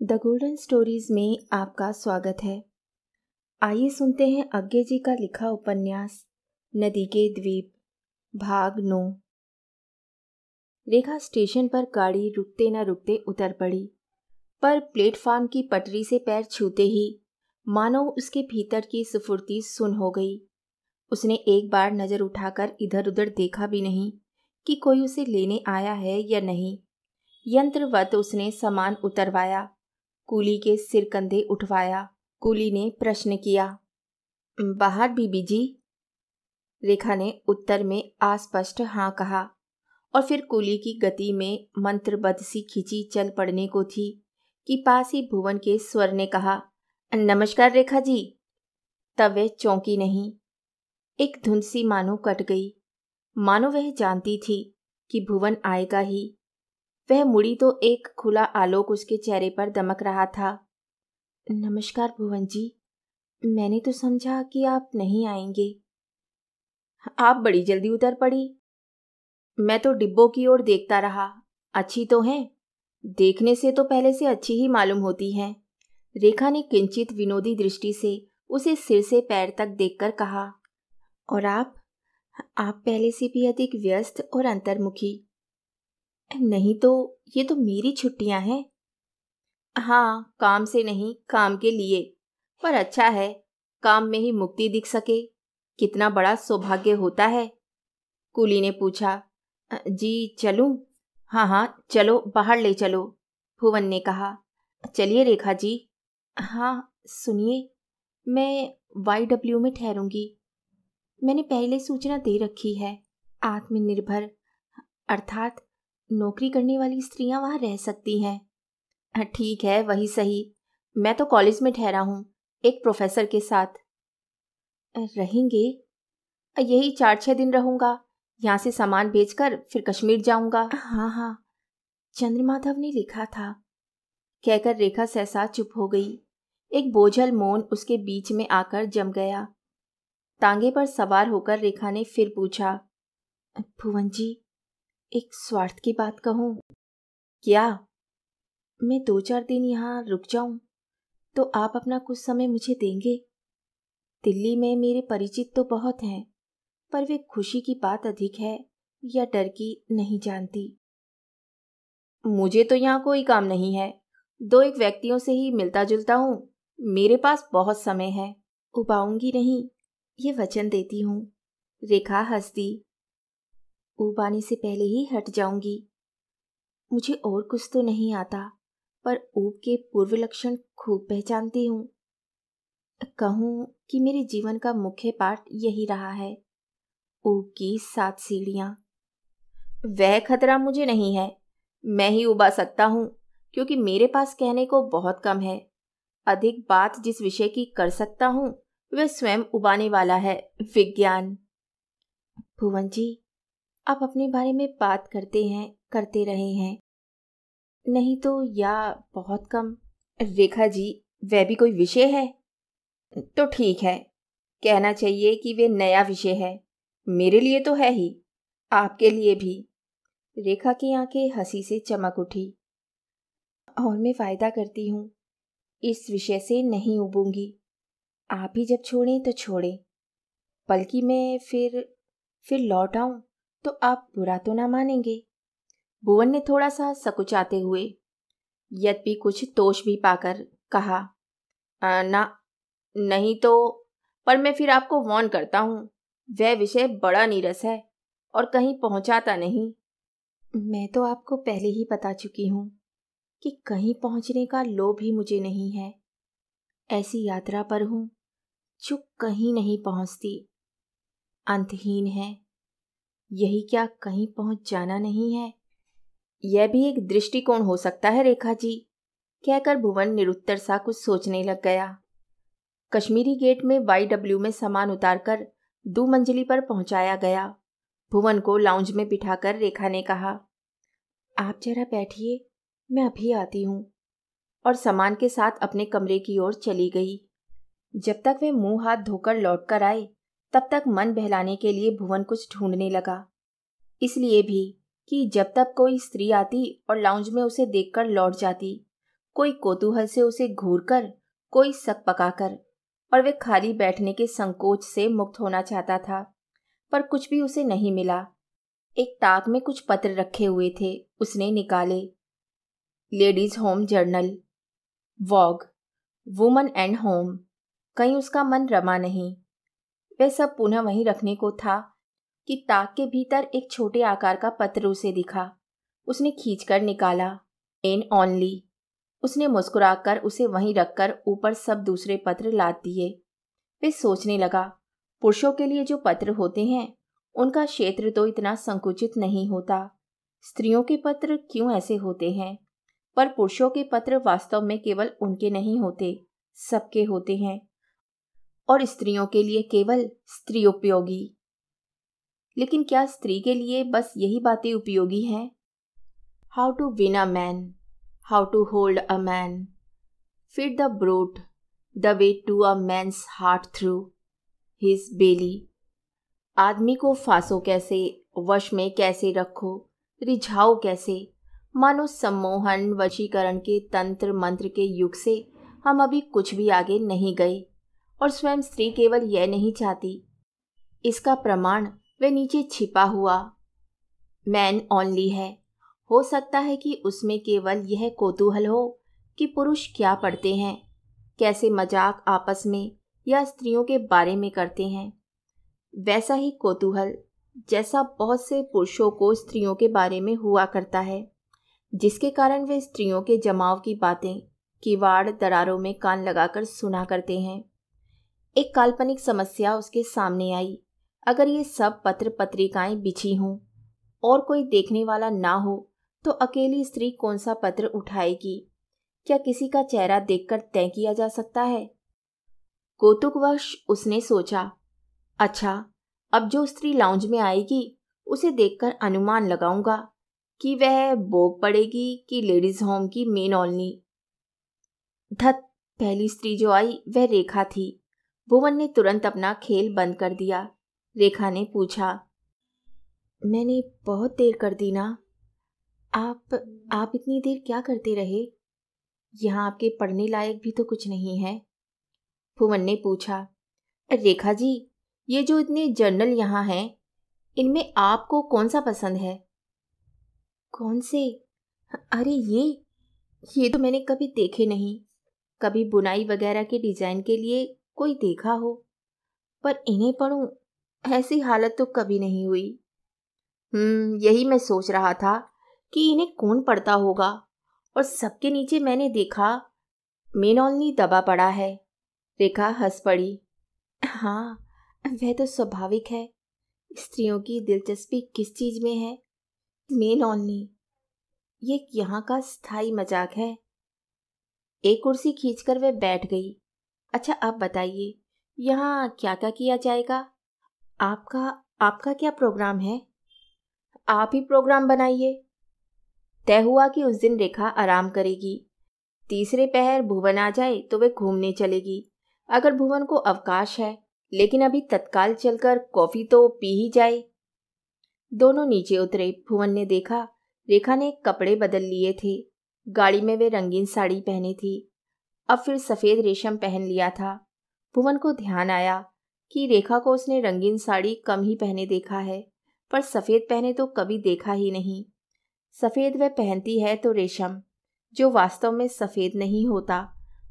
The golden stories में आपका स्वागत है। आइए सुनते हैं अज्ञे जी का लिखा उपन्यास, नदी के द्वीप, भाग नौ। रेखा स्टेशन पर गाड़ी रुकते न रुकते उतर पड़ी, पर प्लेटफार्म की पटरी से पैर छूते ही मानो उसके भीतर की सुफुर्ती सुन हो गई। उसने एक बार नज़र उठाकर इधर उधर देखा भी नहीं कि कोई उसे लेने आया है या नहीं। यंत्रवत उसने सामान उतरवाया कूली के सिर कंधे उठवाया। कूली ने प्रश्न किया, बाहर बीबी जी? रेखा ने उत्तर में अस्पष्ट हाँ कहा और फिर कूली की गति में मंत्रबद्ध सी खिंची चल पड़ने को थी कि पास ही भुवन के स्वर ने कहा, नमस्कार रेखा जी। तब वह चौंकी नहीं। एक धुंध सी मानो कट गई। मानो वह जानती थी कि भुवन आएगा ही वह मुड़ी तो एक खुला आलोक उसके चेहरे पर दमक रहा था। नमस्कार भुवन जी मैंने तो समझा कि आप नहीं आएँगे। आप बड़ी जल्दी उतर पड़ी। मैं तो डिब्बों की ओर देखता रहा। अच्छी तो हैं। देखने से तो पहले से अच्छी ही मालूम होती हैं। रेखा ने किंचित विनोदी दृष्टि से उसे सिर से पैर तक देखकर कहा, और आप? आप पहले से भी अधिक व्यस्त और अंतर्मुखी। नहीं तो ये तो मेरी छुट्टियाँ हैं। हाँ काम से नहीं, काम के लिए। पर अच्छा है, काम में ही मुक्ति दिख सके। कितना बड़ा सौभाग्य होता है। कुली ने पूछा जी, चलूँ? हाँ हाँ चलो, बाहर ले चलो, भुवन ने कहा। चलिए रेखा जी। हाँ सुनिए, मैं वाई डब्ल्यू में ठहरूँगी। मैंने पहले सूचना दे रखी है, आत्मनिर्भर, अर्थात नौकरी करने वाली स्त्रियाँ वहाँ रह सकती हैं। ठीक है, वही सही। मैं तो कॉलेज में ठहरा हूँ, एक प्रोफेसर के साथ। रहेंगे? यही चार छह दिन रहूँगा। यहाँ से सामान बेचकर फिर कश्मीर जाऊँगा। हाँ हाँ। चंद्रमाधव ने लिखा था। कहकर रेखा सहसा चुप हो गई। एक बोझल मौन उसके बीच में आकर जम गया। तांगे पर सवार होकर रेखा ने फिर पूछा भुवन जी एक स्वार्थ की बात कहूँ? क्या मैं दो चार दिन यहाँ रुक जाऊँ तो आप अपना कुछ समय मुझे देंगे? दिल्ली में मेरे परिचित तो बहुत हैं, पर वे खुशी की बात अधिक है या डर की नहीं जानती। मुझे तो यहाँ कोई काम नहीं है। दो एक व्यक्तियों से ही मिलता जुलता हूँ। मेरे पास बहुत समय है। उबाऊँगी नहीं, ये वचन देती हूँ। रेखा हंस दी ऊब आने से पहले ही हट जाऊँगी। मुझे और कुछ तो नहीं आता, पर ऊब के पूर्व लक्षण खूब पहचानती हूँ। कहूँ कि मेरे जीवन का मुख्य पाठ यही रहा है, ऊब की सात सीढ़ियाँ। वह खतरा मुझे नहीं है। मैं ही उबा सकता हूँ, क्योंकि मेरे पास कहने को बहुत कम है। अधिक बात जिस विषय की कर सकता हूँ, वह स्वयं उबाने वाला है, विज्ञान। भुवन जी आप अपने बारे में बात करते हैं, करते रहे हैं। नहीं तो या बहुत कम। रेखा जी, वह भी कोई विषय है? तो ठीक है। कहना चाहिए कि वे नया विषय है। मेरे लिए तो है ही। आपके लिए भी। रेखा की आँखें हँसी से चमक उठी। और मैं फ़ायदा करती हूँ, इस विषय से नहीं उबूँगी। आप ही जब छोड़ें तो छोड़ें। बल्कि मैं फिर फिर लौट आऊँ। तो आप बुरा तो ना मानेंगे। भुवन ने थोड़ा सा सकुचाते हुए यद्यपि कुछ तोष भी पाकर कहा आ, ना नहीं तो पर मैं फिर आपको वॉर्न करता हूँ। वह विषय बड़ा नीरस है और कहीं पहुंचाता नहीं। मैं तो आपको पहले ही बता चुकी हूँ कि कहीं पहुँचने का लोभ ही मुझे नहीं है। ऐसी यात्रा पर हूँ जो कहीं नहीं पहुँचती। अंतहीन है यही क्या कहीं पहुँच जाना नहीं है? यह भी एक दृष्टिकोण हो सकता है, रेखा जी। कहकर भुवन निरुत्तर सा कुछ सोचने लग गया। कश्मीरी गेट में वाई डब्ल्यू में सामान उतारकर दो मंजिली पर पहुँचाया गया। भुवन को लाउंज में बिठाकर रेखा ने कहा, आप जरा बैठिए, मैं अभी आती हूँ। और सामान के साथ अपने कमरे की ओर चली गई। जब तक वे मुँह हाथ धोकर लौट कर आए तब तक मन बहलाने के लिए भुवन कुछ ढूँढने लगा। इसलिए भी कि जब तक कोई स्त्री आती और लाउंज में उसे देखकर लौट जाती, कोई कोतूहल से उसे घूर कर कोई सक पकाकर, और वे खाली बैठने के संकोच से मुक्त होना चाहता था, पर कुछ भी उसे नहीं मिला। एक ताक में कुछ पत्र रखे हुए थे, उसने निकाले। Ladies Home Journal. Vogue. Woman and Home. कहीं उसका मन रमा नहीं। वह सब पुनः वहीं रखने को था कि ताक के भीतर एक छोटे आकार का पत्र उसे दिखा। उसने खींचकर निकाला। एन ऑनली उसने मुस्कुराकर उसे वहीं रखकर ऊपर सब दूसरे पत्र लाद दिए। वे सोचने लगा, पुरुषों के लिए जो पत्र होते हैं, उनका क्षेत्र तो इतना संकुचित नहीं होता। स्त्रियों के पत्र क्यों ऐसे होते हैं? पर पुरुषों के पत्र वास्तव में केवल उनके नहीं होते, सबके होते हैं। और स्त्रियों के लिए केवल स्त्री उपयोगी। लेकिन क्या स्त्री के लिए बस यही बातें उपयोगी हैं? How to win a man how to hold a man feed the brute the way to a man's heart through his belly आदमी को फांसो कैसे, वश में कैसे रखो, रिझाओ कैसे? मानो सम्मोहन वशीकरण के तंत्र मंत्र के युग से हम अभी कुछ भी आगे नहीं गए। और स्वयं स्त्री केवल यह नहीं चाहती। इसका प्रमाण वे नीचे छिपा हुआ। मैन ओनली है। हो सकता है कि उसमें केवल यह कौतूहल हो कि पुरुष क्या पढ़ते हैं, कैसे मज़ाक आपस में या स्त्रियों के बारे में करते हैं। वैसा ही कौतूहल जैसा बहुत से पुरुषों को स्त्रियों के बारे में हुआ करता है, जिसके कारण वे स्त्रियों के जमाव की बातें, किवाड़ दरारों में कान लगाकर सुना करते हैं। एक काल्पनिक समस्या उसके सामने आई। अगर ये सब पत्र पत्रिकाएँ बिछी हों और कोई देखने वाला ना हो तो अकेली स्त्री कौन सा पत्र उठाएगी? क्या किसी का चेहरा देखकर तय किया जा सकता है? कौतुकवश उसने सोचा अच्छा अब जो स्त्री लाउंज में आएगी, उसे देखकर अनुमान लगाऊँगा कि वह बोग पड़ेगी कि लेडीज़ होम की मेन ओलनी धत, पहली स्त्री जो आई, वह रेखा थी। भुवन ने तुरंत अपना खेल बंद कर दिया। रेखा ने पूछा, मैंने बहुत देर कर दी ना। आप आप इतनी देर क्या करते रहे? यहाँ आपके पढ़ने लायक भी तो कुछ नहीं है। भुवन ने पूछा रेखा जी, ये जो इतने जर्नल यहाँ हैं, इनमें आपको कौन सा पसंद है? कौन से? अरे ये ये तो मैंने कभी देखे नहीं। कभी बुनाई वगैरह के डिज़ाइन के लिए कोई देखा हो? पर इन्हें पढ़ूं, ऐसी हालत तो कभी नहीं हुई। हम्म यही मैं सोच रहा था कि इन्हें कौन पढ़ता होगा, और सबके नीचे मैंने देखा, मेनोलनी दबा पड़ा है। रेखा हंस पड़ी। हाँ वह तो स्वाभाविक है। स्त्रियों की दिलचस्पी किस चीज़ में है? मेन ओनली ये यहाँ का स्थायी मज़ाक है। एक कुर्सी खींचकर वह बैठ गई। अच्छा आप बताइए, यहाँ क्या क्या किया जाएगा? आपका आपका क्या प्रोग्राम है? आप ही प्रोग्राम बनाइए। तय हुआ कि उस दिन रेखा आराम करेगी। तीसरे पहर भुवन आ जाए तो वे घूमने चलेगी। अगर भुवन को अवकाश है, लेकिन अभी तत्काल चलकर कॉफ़ी तो पी ही जाए। दोनों नीचे उतरे, भुवन ने देखा, रेखा ने कपड़े बदल लिए थे। गाड़ी में वे रंगीन साड़ी पहनी थी। अब फिर सफ़ेद रेशम पहन लिया था। भुवन को ध्यान आया कि रेखा को उसने रंगीन साड़ी कम ही पहने देखा है, पर सफ़ेद पहने तो कभी देखा ही नहीं। सफ़ेद वह पहनती है तो रेशम, जो वास्तव में सफ़ेद नहीं होता,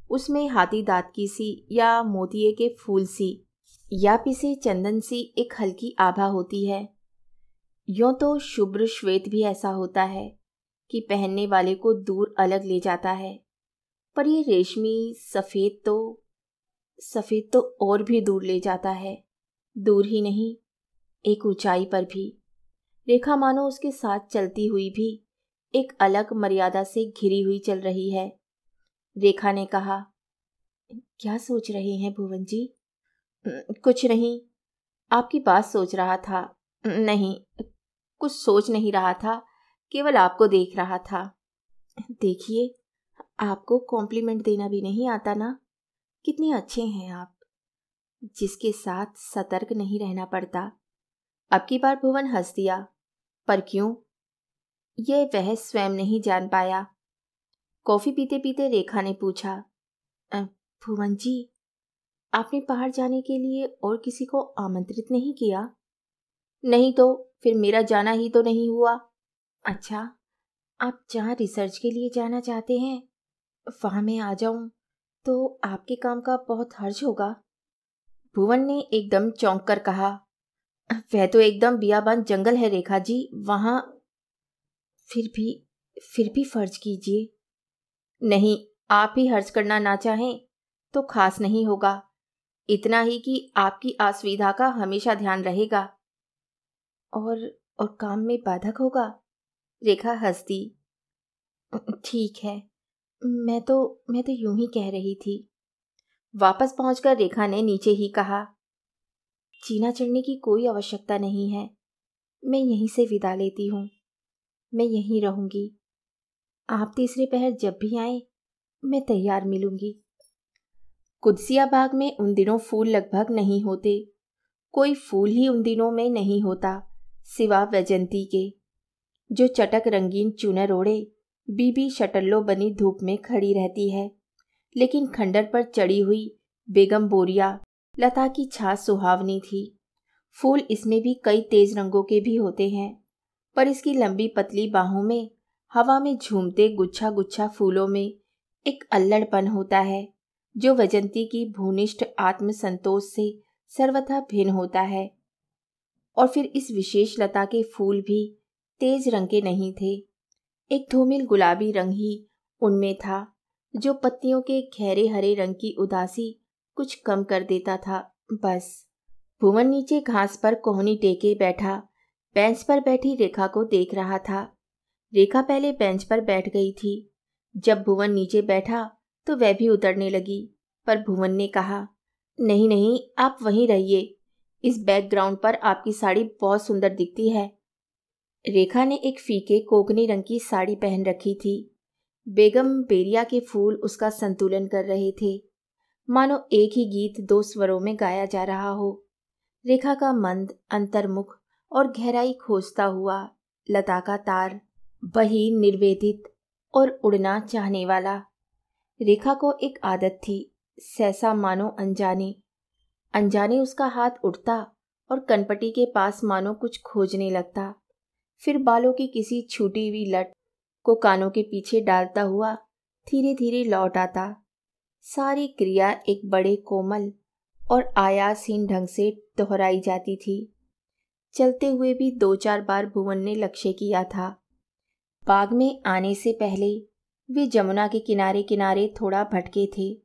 उसमें हाथी दांत की सी या मोतिये के फूल सी, या पिसे चंदन सी एक हल्की आभा होती है। यों तो शुभ्र श्वेत भी ऐसा होता है कि पहनने वाले को दूर अलग ले जाता है। पर ये रेशमी सफ़ेद तो सफ़ेद तो और भी दूर ले जाता है। दूर ही नहीं, एक ऊंचाई पर भी। रेखा मानो उसके साथ चलती हुई भी एक अलग मर्यादा से घिरी हुई चल रही है। रेखा ने कहा, क्या सोच रहे हैं भुवन जी? कुछ नहीं। आपकी बात सोच रहा था। नहीं, कुछ सोच नहीं रहा था। केवल आपको देख रहा था। देखिए आपको कॉम्प्लीमेंट देना भी नहीं आता ना? कितने अच्छे हैं आप। जिसके साथ सतर्क नहीं रहना पड़ता। अब की बार भुवन हंस दिया। पर क्यों? यह वह स्वयं नहीं जान पाया। कॉफ़ी पीते पीते रेखा ने पूछा भुवन जी, आपने पहाड़ जाने के लिए और किसी को आमंत्रित नहीं किया? नहीं तो फिर मेरा जाना ही तो नहीं हुआ। अच्छा आप जहाँ रिसर्च के लिए जाना चाहते हैं वहाँ मैं आ जाऊँ तो आपके काम का बहुत हर्ज होगा। भुवन ने एकदम चौंक कर कहा, वह तो एकदम बियाबान जंगल है रेखा जी, वहाँ फिर भी फिर भी फ़र्ज़ कीजिए। नहीं, आप ही हर्ज करना ना चाहें तो खास नहीं होगा। इतना ही कि आपकी असुविधा का हमेशा ध्यान रहेगा। और और काम में बाधक होगा? रेखा हंसती। ठीक है मैं तो मैं तो यूँ ही कह रही थी। वापस पहुंचकर रेखा ने नीचे ही कहा चीना चढ़ने की कोई आवश्यकता नहीं है। मैं यहीं से विदा लेती हूँ। मैं यहीं रहूँगी। आप तीसरे पहर जब भी आए, मैं तैयार मिलूँगी कुदसिया बाग में उन दिनों फूल लगभग नहीं होते। कोई फूल ही उन दिनों में नहीं होता, सिवा वैजंती के, जो चटक रंगीन चूनर ओढ़े बीबी शटल्लो बनी धूप में खड़ी रहती है, लेकिन खंडर पर चढ़ी हुई बेगम बोरिया लता की छाछ सुहावनी थी। फूल इसमें भी कई तेज रंगों के भी होते हैं, पर इसकी लंबी पतली बाहों में, हवा में झूमते गुच्छा गुच्छा फूलों में एक अल्लड़पन होता है, जो वजंती की भूनिष्ठ आत्मसंतोष से सर्वथा भिन्न होता है। और फिर इस विशेष लता के फूल भी तेज रंग के नहीं थे। एक धूमिल गुलाबी रंग ही उनमें था, जो पत्तियों के गहरे हरे रंग की उदासी कुछ कम कर देता था। बस, भुवन नीचे घास पर कोहनी टेके बैठा, बेंच पर बैठी रेखा को देख रहा था। रेखा पहले बेंच पर बैठ गई थी। जब भुवन नीचे बैठा तो वह भी उतरने लगी, पर भुवन ने कहा, नहीं नहीं, आप वहीं रहिए। इस बैकग्राउंड पर आपकी साड़ी बहुत सुंदर दिखती है। रेखा ने एक फीके कोकनी रंग की साड़ी पहन रखी थी। बेगम बेरिया के फूल उसका संतुलन कर रहे थे। मानो एक ही गीत दो स्वरों में गाया जा रहा हो। रेखा का मंद अंतर्मुख और गहराई खोजता हुआ लता का तार बही निर्वेदित और उड़ना चाहने वाला। रेखा को एक आदत थी, सहसा मानो अनजाने। अनजाने उसका हाथ उठता और कनपटी के पास मानो कुछ खोजने लगता। फिर बालों की किसी छूटी हुई लट को कानों के पीछे डालता हुआ धीरे धीरे लौट आता। सारी क्रिया एक बड़े कोमल और आयासहीन ढंग से दोहराई जाती थी। चलते हुए भी दो चार बार भुवन ने लक्ष्य किया था। बाग में आने से पहले वे जमुना के किनारे किनारे थोड़ा भटके थे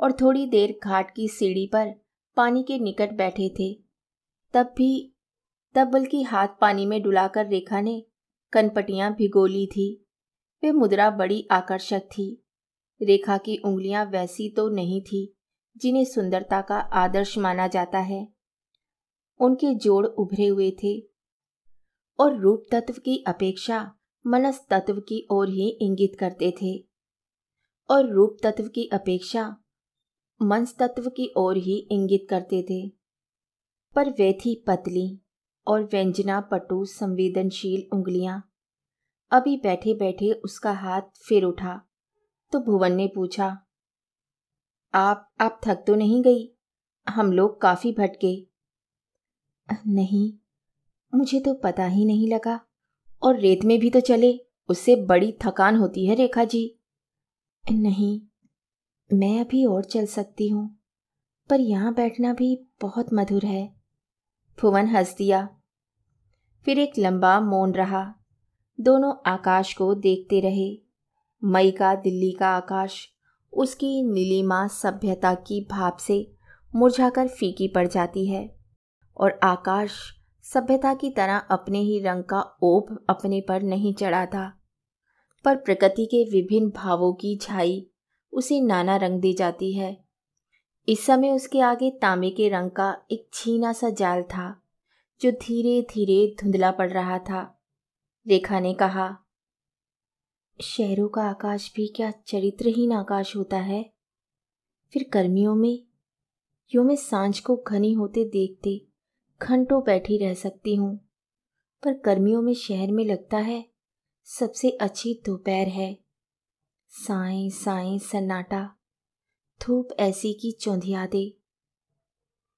और थोड़ी देर घाट की सीढ़ी पर पानी के निकट बैठे थे। तब भी तब बल्कि हाथ पानी में डुलाकर रेखा ने कनपटियाँ भिगोली थी। वे मुद्रा बड़ी आकर्षक थी। रेखा की उंगलियाँ वैसी तो नहीं थी जिन्हें सुंदरता का आदर्श माना जाता है। उनके जोड़ उभरे हुए थे और रूप तत्व की अपेक्षा मनस तत्व की ओर ही इंगित करते थे। और रूप तत्व की अपेक्षा मंस तत्व की ओर ही इंगित करते थे। पर वे थी पतली। और व्यंजना पटु संवेदनशील उंगलियाँ। अभी बैठे बैठे उसका हाथ फिर उठा तो भुवन ने पूछा, आप आप थक तो नहीं गई? हम लोग काफ़ी भटके। नहीं, मुझे तो पता ही नहीं लगा। और रेत में भी तो चले, उससे बड़ी थकान होती है रेखा जी। नहीं, मैं अभी और चल सकती हूँ, पर यहाँ बैठना भी बहुत मधुर है। भुवन हंस दिया फिर एक लंबा मौन रहा। दोनों आकाश को देखते रहे। मई का, दिल्ली का आकाश, उसकी नीलिमा सभ्यता की भाप से मुरझाकर फीकी पड़ जाती है और आकाश सभ्यता की तरह अपने ही रंग का ओप अपने पर नहीं चढ़ाता। पर प्रकृति के विभिन्न भावों की झाई उसे नाना रंग दे जाती है। इस समय उसके आगे तांबे के रंग का एक छीना सा जाल था। जो धीरे धीरे धुंधला पड़ रहा था। रेखा ने कहा, शहरों का आकाश भी क्या चरित्रहीन आकाश होता है? फिर गर्मियों में, यो मैं साँझ को घनी होते देखते घंटों बैठी रह सकती हूँ, पर गर्मियों में शहर में लगता है सबसे अच्छी दोपहर है। साए साए सन्नाटा, धूप ऐसी की चौंधिया दे।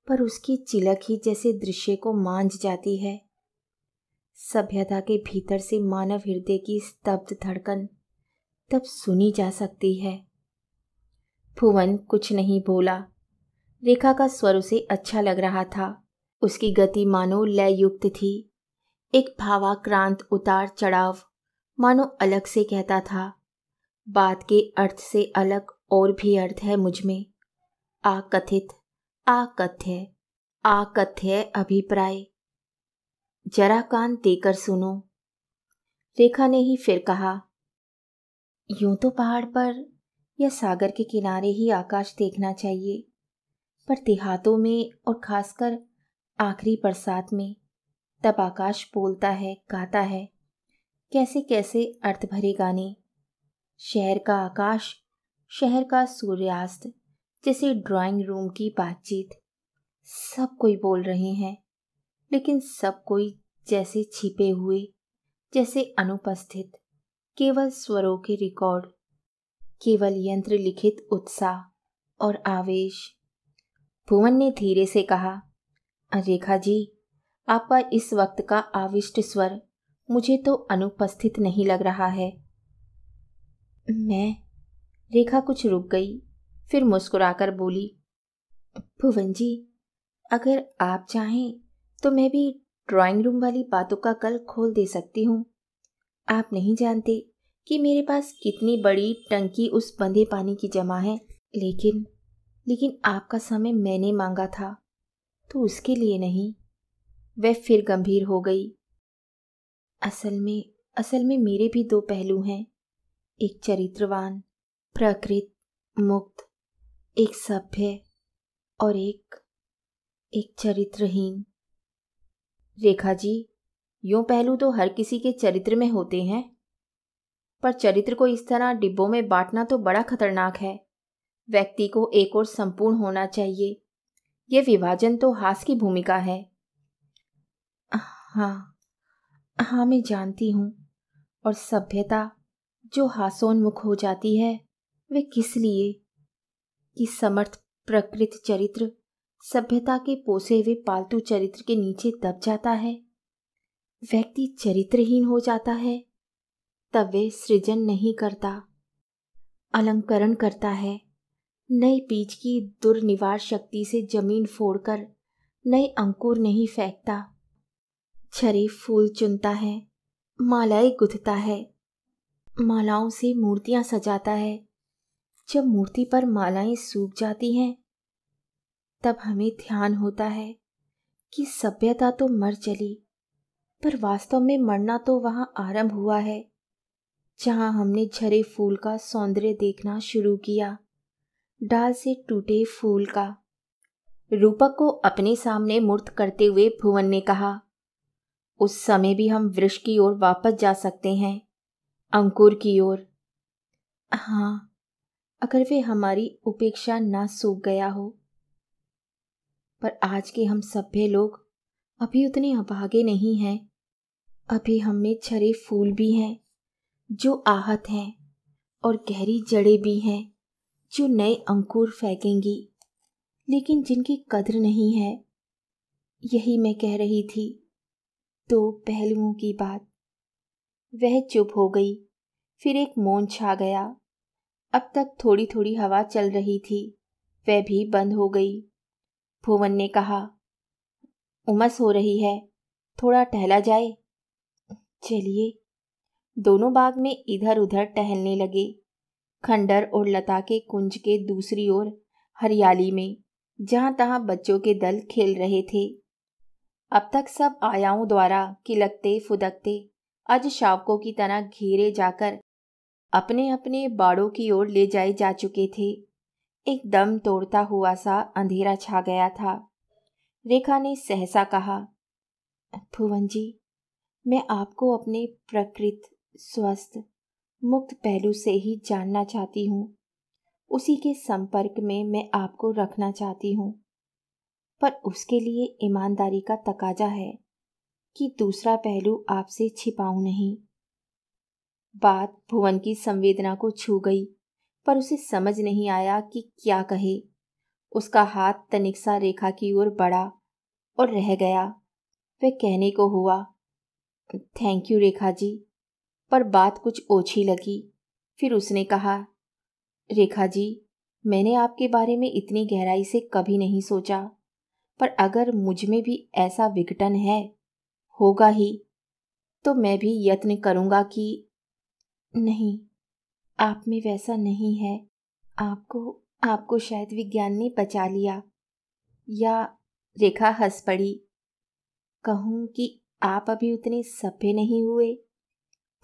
पर उसकी चिलक ही जैसे दृश्य को मांझ जाती है। सभ्यता के भीतर से मानव हृदय की स्तब्ध धड़कन तब सुनी जा सकती है। भुवन कुछ नहीं बोला। रेखा का स्वर उसे अच्छा लग रहा था। उसकी गति मानो लय युक्त थी। एक भावाक्रांत उतार चढ़ाव मानो अलग से कहता था। बात के अर्थ से अलग और भी अर्थ है मुझमें। आकथित आकथ्य आकथ्य अभिप्राय। जरा कान देकर सुनो। रेखा ने ही फिर कहा, यूँ तो पहाड़ पर या सागर के किनारे ही आकाश देखना चाहिए, पर देहातों में और खासकर आखिरी बरसात में, तब आकाश बोलता है, गाता है, कैसे कैसे अर्थ भरे गाने। शहर का आकाश, शहर का सूर्यास्त जैसे ड्राइंग रूम की बातचीत। सब कोई बोल रहे हैं, लेकिन सब कोई जैसे छिपे हुए, जैसे अनुपस्थित, केवल स्वरों के रिकॉर्ड, केवल यंत्र लिखित उत्साह और आवेश। भुवन ने धीरे से कहा रेखा जी, आपका इस वक्त का आविष्ट स्वर मुझे तो अनुपस्थित नहीं लग रहा है। मैं, रेखा कुछ रुक गई फिर मुस्कुराकर बोली, भुवन जी, अगर आप चाहें तो मैं भी ड्राइंग रूम वाली बातों का कल खोल दे सकती हूँ। आप नहीं जानते कि मेरे पास कितनी बड़ी टंकी उस बंधे पानी की जमा है, लेकिन लेकिन आपका समय मैंने मांगा था तो उसके लिए नहीं। वह फिर गंभीर हो गई। असल में असल में मेरे भी दो पहलू हैं। एक चरित्रवान, प्रकृत, मुक्त एक सभ्य और एक एक चरित्रहीन। रेखा जी, यूँ पहलू तो हर किसी के चरित्र में होते हैं। पर चरित्र को इस तरह डिब्बों में बांटना तो बड़ा खतरनाक है। व्यक्ति को एक और संपूर्ण होना चाहिए। यह विभाजन तो हास की भूमिका है। हाँ हाँ मैं जानती हूँ। और सभ्यता जो हासोन्मुख हो जाती है वे किस लिए? कि समर्थ प्रकृत चरित्र, सभ्यता के पोसे हुए पालतू चरित्र के नीचे दब जाता है। व्यक्ति चरित्रहीन हो जाता है, तब वे सृजन नहीं करता, अलंकरण करता है। नए बीज की दुर्निवार शक्ति से ज़मीन फोड़कर नए अंकुर नहीं फेंकता। छरे फूल चुनता है, मालाएँ गुथता है, मालाओं से मूर्तियाँ सजाता है। जब मूर्ति पर मालाएँ सूख जाती हैं, तब हमें ध्यान होता है कि सभ्यता तो मर चली, पर वास्तव में मरना तो वहाँ आरंभ हुआ है, जहाँ हमने झरे फूल का सौंदर्य देखना शुरू किया। डाल से टूटे फूल का। रूपक को अपने सामने मूर्त करते हुए भुवन ने कहा, उस समय भी हम वृक्ष की ओर वापस जा सकते हैं, अंकुर की ओर। हाँ अगर वे हमारी उपेक्षा ना सूख गया हो। पर आज के हम सभ्य लोग अभी उतने अभागे नहीं हैं। अभी हम में छरे फूल भी हैं, जो आहत हैं और गहरी जड़ें भी हैं, जो नए अंकुर फेंकेंगी, लेकिन जिनकी कद्र नहीं है। यही मैं कह रही थी, दो पहलुओं की बात। वह चुप हो गई, फिर एक मौन छा गया। अब तक थोड़ी थोड़ी हवा चल रही थी। वह भी बंद हो गई। भुवन ने कहा, उमस हो रही है। थोड़ा टहला जाए। चलिए। दोनों बाग में इधर उधर टहलने लगे। खंडर और लता के कुंज के दूसरी ओर, हरियाली में, जहाँ तहां बच्चों के दल खेल रहे थे। अब तक सब आयाओं द्वारा किलकते फुदकते आज शावकों की तरह घेरे जाकर अपने अपने बाड़ों की ओर ले जाए जा चुके थे। एक दम तोड़ता हुआ सा अंधेरा छा गया था। रेखा ने सहसा कहा भुवन जी, मैं आपको अपने प्रकृत, स्वस्थ, मुक्त पहलू से ही जानना चाहती हूँ। उसी के संपर्क में मैं आपको रखना चाहती हूँ। पर उसके लिए ईमानदारी का तकाजा है कि दूसरा पहलू आपसे छिपाऊं नहीं। बात भुवन की संवेदना को छू गई, पर उसे समझ नहीं आया कि क्या कहे। उसका हाथ तनिक सा रेखा की ओर बढ़ा और रह गया। वह कहने को हुआ, थैंक यू रेखा जी। पर बात कुछ ओछी लगी। फिर उसने कहा, रेखा जी, मैंने आपके बारे में इतनी गहराई से कभी नहीं सोचा, पर अगर मुझमें भी ऐसा विघटन है, होगा ही तो मैं भी यत्न करूँगा कि नहीं, आप में वैसा नहीं है। आपको आपको शायद विज्ञान ने बचा लिया। या रेखा हंस पड़ी। कहूँ कि आप अभी उतने सभ्य नहीं हुए।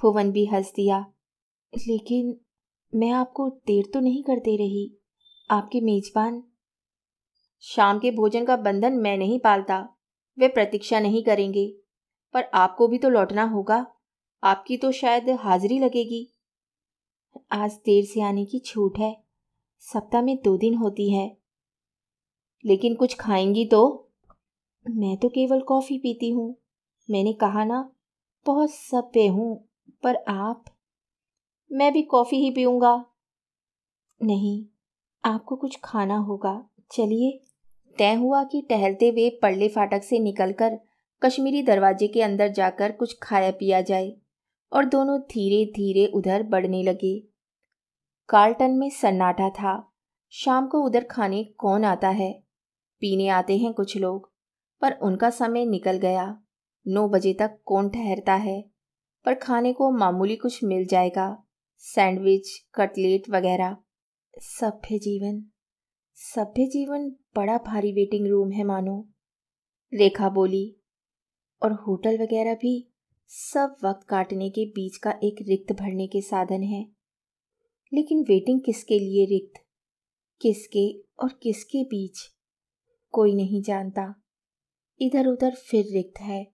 फुवन भी हंस दिया। लेकिन मैं आपको देर तो नहीं करते रही। आपके मेजबान। शाम के भोजन का बंधन मैं नहीं पालता। वे प्रतीक्षा नहीं करेंगे। पर आपको भी तो लौटना होगा। आपकी तो शायद हाजिरी लगेगी। आज देर से आने की छूट है। सप्ताह में दो दिन होती है। लेकिन कुछ खाएँगी तो? मैं तो केवल कॉफ़ी पीती हूँ। मैंने कहा ना, बहुत सभ्य हूँ, पर आप? मैं भी कॉफ़ी ही पीऊँगा। नहीं, आपको कुछ खाना होगा। चलिए। तय हुआ कि टहलते हुए पड़ले फाटक से निकलकर कश्मीरी दरवाजे के अंदर जाकर कुछ खाया पिया जाए। और दोनों धीरे धीरे उधर बढ़ने लगे। कार्टन में सन्नाटा था। शाम को उधर खाने कौन आता है? पीने आते हैं कुछ लोग, पर उनका समय निकल गया। नौ बजे तक कौन ठहरता है? पर खाने को मामूली कुछ मिल जाएगा। सैंडविच, कटलेट वगैरह। सभ्य जीवन। सभ्य जीवन बड़ा भारी वेटिंग रूम है मानो। रेखा बोली, और होटल वगैरह भी? सब वक्त काटने के बीच का एक रिक्त भरने के साधन है। लेकिन वेटिंग किसके लिए रिक्त? किसके और किसके बीच? कोई नहीं जानता। इधर उधर फिर रिक्त है।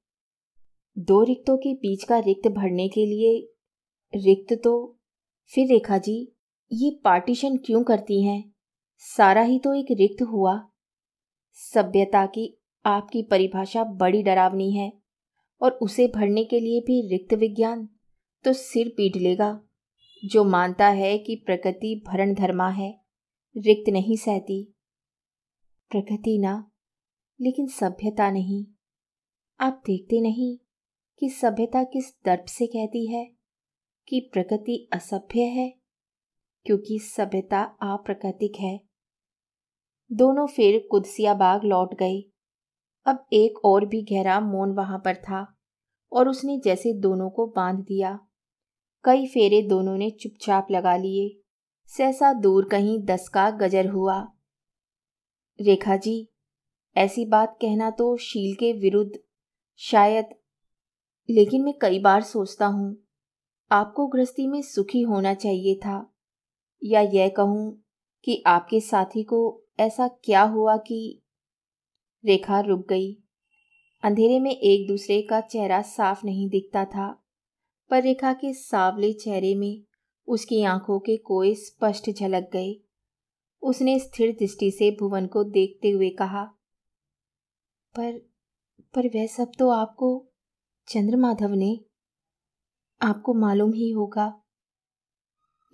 दो रिक्तों के बीच का रिक्त भरने के लिए रिक्त तो फिर रेखा जी, ये पार्टीशन क्यों करती हैं? सारा ही तो एक रिक्त हुआ। सभ्यता की आपकी परिभाषा बड़ी डरावनी है। और उसे भरने के लिए भी रिक्त विज्ञान तो सिर पीट लेगा, जो मानता है कि प्रकृति भरण धर्मा है, रिक्त नहीं सहती। प्रकृति ना, लेकिन सभ्यता नहीं। आप देखते नहीं कि सभ्यता किस दर्प से कहती है कि प्रकृति असभ्य है, क्योंकि सभ्यता अप्राकृतिक है। दोनों फिर कुदसिया बाग लौट गए। अब एक और भी गहरा मौन वहाँ पर था, और उसने जैसे दोनों को बाँध दिया। कई फेरे दोनों ने चुपचाप लगा लिए। सहसा दूर कहीं दस का गजर हुआ। रेखा जी, ऐसी बात कहना तो शील के विरुद्ध शायद, लेकिन मैं कई बार सोचता हूँ, आपको गृहस्थी में सुखी होना चाहिए था। या यह कहूँ कि आपके साथी को ऐसा क्या हुआ कि रेखा रुक गई। अंधेरे में एक दूसरे का चेहरा साफ़ नहीं दिखता था, पर रेखा के सावले चेहरे में उसकी आँखों के कोए स्पष्ट झलक गए। उसने स्थिर दृष्टि से भुवन को देखते हुए कहा, पर पर वह सब तो आपको, चंद्रमाधव ने, आपको मालूम ही होगा।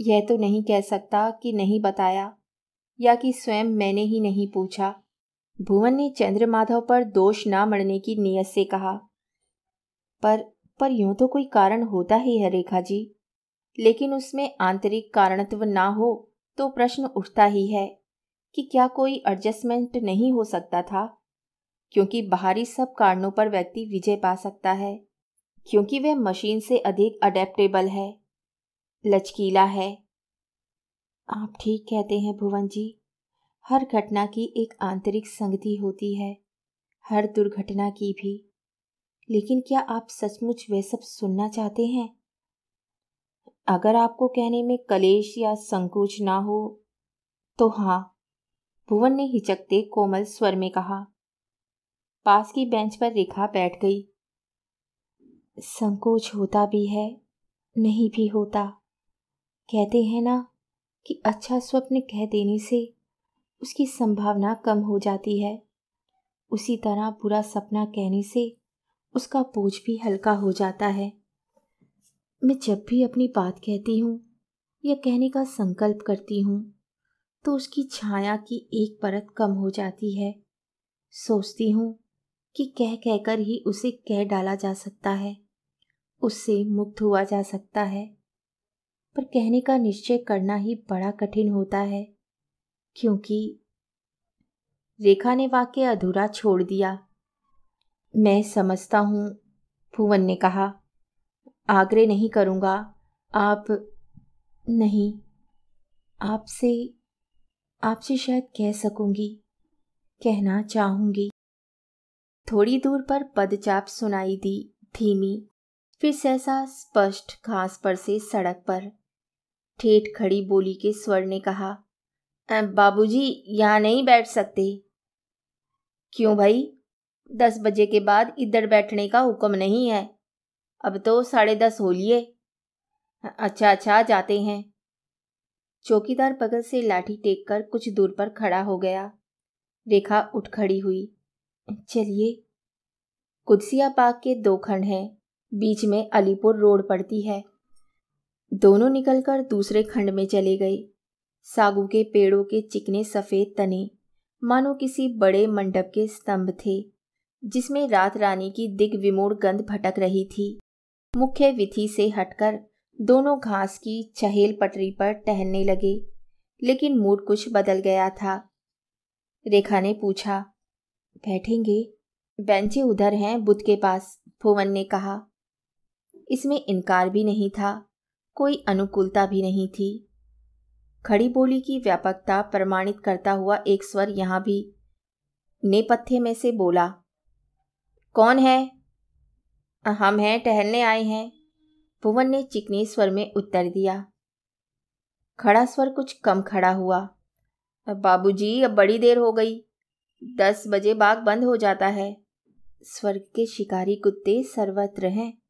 यह तो नहीं कह सकता कि नहीं बताया, या कि स्वयं मैंने ही नहीं पूछा। भुवन ने चंद्रमाधव पर दोष ना मरने की नीयत से कहा, पर पर यूँ तो कोई कारण होता ही है रेखा जी। लेकिन उसमें आंतरिक कारणत्व ना हो तो प्रश्न उठता ही है कि क्या कोई एडजस्टमेंट नहीं हो सकता था? क्योंकि बाहरी सब कारणों पर व्यक्ति विजय पा सकता है, क्योंकि वह मशीन से अधिक अडेप्टेबल है, लचकीला है। आप ठीक कहते हैं भुवन जी। हर घटना की एक आंतरिक संगति होती है, हर दुर्घटना की भी। लेकिन क्या आप सचमुच वे सब सुनना चाहते हैं? अगर आपको कहने में कलेश या संकोच ना हो तो हाँ भुवन ने हिचकते कोमल स्वर में कहा। पास की बेंच पर रेखा बैठ गई। संकोच होता भी है, नहीं भी होता। कहते हैं ना कि अच्छा स्वप्न कह देने से उसकी संभावना कम हो जाती है। उसी तरह बुरा सपना कहने से उसका बोझ भी हल्का हो जाता है। मैं जब भी अपनी बात कहती हूँ या कहने का संकल्प करती हूँ तो उसकी छाया की एक परत कम हो जाती है। सोचती हूँ कि कह कहकर ही उसे कह डाला जा सकता है, उससे मुक्त हुआ जा सकता है। पर कहने का निश्चय करना ही बड़ा कठिन होता है। क्योंकि रेखा ने वाक्य अधूरा छोड़ दिया। मैं समझता हूँ, भुवन ने कहा। आग्रह नहीं करूँगा। आप नहीं, आपसे आपसे शायद कह सकूँगी, कहना चाहूँगी। थोड़ी दूर पर पदचाप सुनाई दी धीमी, फिर सहसा स्पष्ट घास पर से सड़क पर। ठेठ खड़ी बोली के स्वर ने कहा बाबूजी यहाँ नहीं बैठ सकते। क्यों भाई? दस बजे के बाद इधर बैठने का हुक्म नहीं है। अब तो साढ़े दस हो लिए। अच्छा अच्छा जाते हैं। चौकीदार बगल से लाठी टेक कर कुछ दूर पर खड़ा हो गया। रेखा उठ खड़ी हुई। चलिए। कुदसिया बाग के दो खंड हैं। बीच में अलीपुर रोड पड़ती है। दोनों निकलकर दूसरे खंड में चले गए। सागू के पेड़ों के चिकने सफ़ेद तने, मानो किसी बड़े मंडप के स्तंभ थे, जिसमें रात रानी की दिग विमोड़ गंध भटक रही थी। मुख्य विधि से हटकर दोनों घास की चहेल पटरी पर टहलने लगे, लेकिन मूड कुछ बदल गया था। रेखा ने पूछा, बैठेंगे? बेंचे उधर हैं बुद्ध के पास, भुवन ने कहा। इसमें इनकार भी नहीं था, कोई अनुकूलता भी नहीं थी। खड़ी बोली की व्यापकता प्रमाणित करता हुआ एक स्वर यहाँ भी नेपथ्य में से बोला, कौन है? हम हैं, टहलने आए हैं। भुवन ने चिकने स्वर में उत्तर दिया, खड़ा स्वर कुछ कम खड़ा हुआ। बाबूजी, अब बड़ी देर हो गई। दस बजे बाग बंद हो जाता है। स्वर्ग के शिकारी कुत्ते सर्वत्र हैं।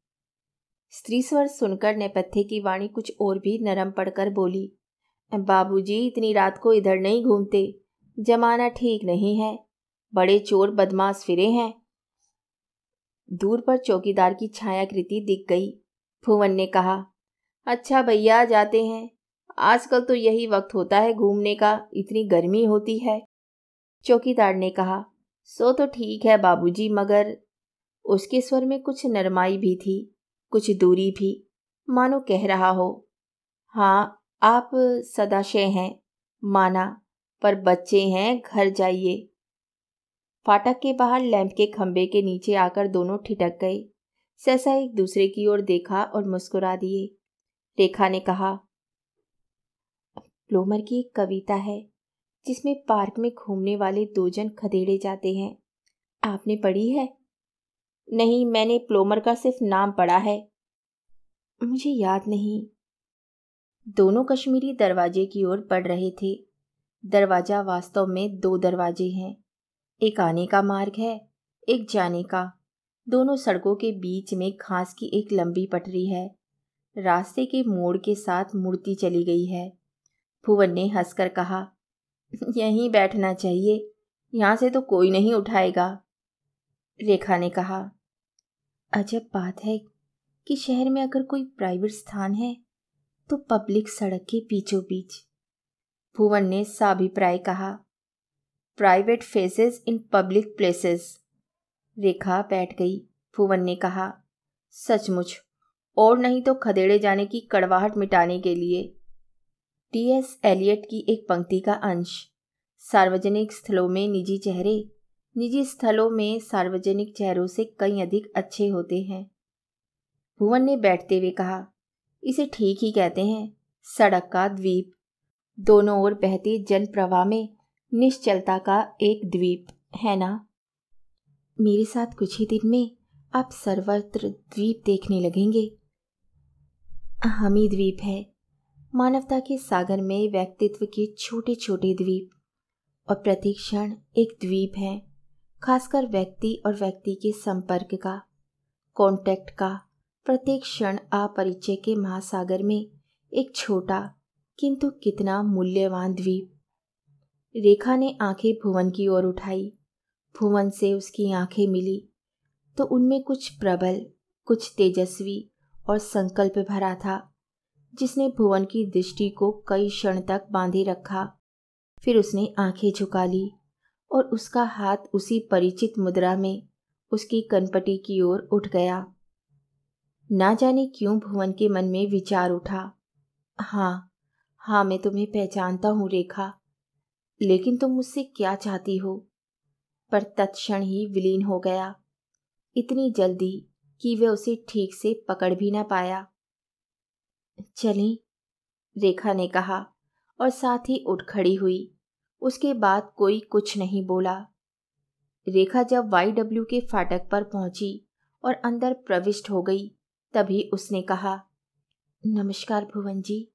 स्त्री स्वर सुनकर नेपथ्य की वाणी कुछ और भी नरम पड़कर बोली बाबूजी, इतनी रात को इधर नहीं घूमते। जमाना ठीक नहीं है। बड़े चोर बदमाश फिरे हैं। दूर पर चौकीदार की छायाकृति दिख गई। भुवन ने कहा अच्छा भैया, जाते हैं। आजकल तो यही वक्त होता है घूमने का, इतनी गर्मी होती है। चौकीदार ने कहा, सो तो ठीक है बाबूजी, मगर उसके स्वर में कुछ नरमाई भी थी, कुछ दूरी भी। मानो कह रहा हो। हाँ आप सदाशय हैं, माना, पर बच्चे हैं, घर जाइए। फाटक के बाहर लैंप के खंबे के नीचे आकर दोनों ठिटक गए। सहसा एक दूसरे की ओर देखा और मुस्कुरा दिए। रेखा ने कहा प्लोमर की एक कविता है, जिसमें पार्क में घूमने वाले दो जन खदेड़े जाते हैं। आपने पढ़ी है? नहीं, मैंने प्लोमर का सिर्फ़ नाम पढ़ा है। मुझे याद नहीं। दोनों कश्मीरी दरवाजे की ओर बढ़ रहे थे। दरवाज़ा वास्तव में दो दरवाजे हैं। एक आने का मार्ग है, एक जाने का। दोनों सड़कों के बीच में घास की एक लंबी पटरी है। रास्ते के मोड़ के साथ मूर्ति चली गई है। भुवन ने हंसकर कहा, यहीं बैठना चाहिए, यहाँ से तो कोई नहीं उठाएगा। रेखा ने कहा, अजब बात है कि शहर में अगर कोई प्राइवेट स्थान है तो पब्लिक सड़क के बीचों बीच भुवन ने साभिप्राय कहा private faces in public places Rekha बैठ गई। भुवन ने कहा, सचमुच, और नहीं तो खदेड़े जाने की कड़वाहट मिटाने के लिए। टी एस एलियट की एक पंक्ति का अंश। सार्वजनिक स्थलों में निजी चेहरे, निजी स्थलों में सार्वजनिक चेहरों से कई अधिक अच्छे होते हैं। भुवन ने बैठते हुए कहा इसे ठीक ही कहते हैं। सड़क का द्वीप। दोनों ओर बहती जन प्रवाह में निश्चलता का एक द्वीप, है ना? मेरे साथ कुछ ही दिन में आप सर्वत्र द्वीप देखने लगेंगे। हम ही द्वीप है। मानवता के सागर में व्यक्तित्व के छोटे छोटे द्वीप। और प्रतिक्षण एक द्वीप है, खासकर व्यक्ति और व्यक्ति के संपर्क का कांटेक्ट का। प्रत्येक क्षण अपरिचय के महासागर में एक छोटा, किंतु कितना मूल्यवान द्वीप। रेखा ने आँखें भुवन की ओर उठाई। भुवन से उसकी आँखें मिली तो उनमें कुछ प्रबल, कुछ तेजस्वी और संकल्प भरा था, जिसने भुवन की दृष्टि को कई क्षण तक बांधे रखा। फिर उसने आँखें झुका ली और उसका हाथ उसी परिचित मुद्रा में उसकी कनपटी की ओर उठ गया। ना जाने क्यों भुवन के मन में विचार उठा। हाँ हाँ मैं तुम्हें पहचानता हूँ, रेखा। लेकिन तुम मुझसे क्या चाहती हो? पर तत्क्षण ही विलीन हो गया। इतनी जल्दी कि वे उसे ठीक से पकड़ भी ना पाया। चलें, रेखा ने कहा और साथ ही उठ खड़ी हुई। उसके बाद कोई कुछ नहीं बोला। रेखा जब वाई डब्ल्यू के फाटक पर पहुँची और अंदर प्रविष्ट हो गई तभी उसने कहा, नमस्कार भुवन जी।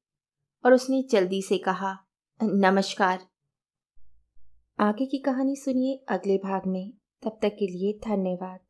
और उसने जल्दी से कहा, नमस्कार। आगे की कहानी सुनिए अगले भाग में। तब तक के लिए धन्यवाद।